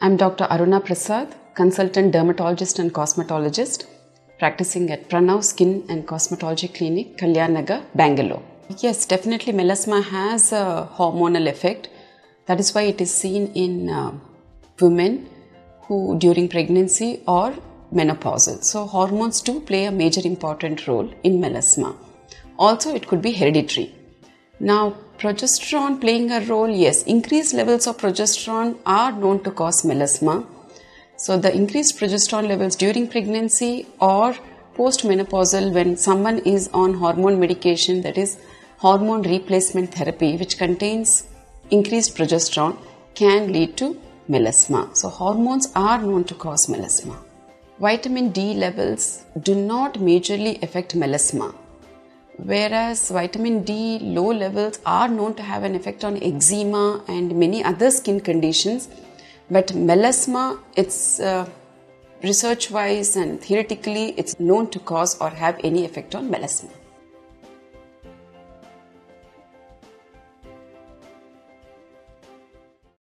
I'm Dr. Aruna Prasad, consultant dermatologist and cosmetologist, practicing at Pranav Skin and Cosmetology Clinic, Kalyan Nagar, Bangalore. Yes, definitely melasma has a hormonal effect. That is why it is seen in uh, women who during pregnancy or menopausal. So hormones do play a major important role in melasma. Also, it could be hereditary. Now, progesterone playing a role, yes, increased levels of progesterone are known to cause melasma. So, the increased progesterone levels during pregnancy or postmenopausal when someone is on hormone medication, that is, hormone replacement therapy, which contains increased progesterone, can lead to melasma. So, hormones are known to cause melasma. Vitamin D levels do not majorly affect melasma whereas vitamin D low levels are known to have an effect on eczema and many other skin conditions. But melasma, it's uh, research wise and theoretically, it's known to cause or have any effect on melasma.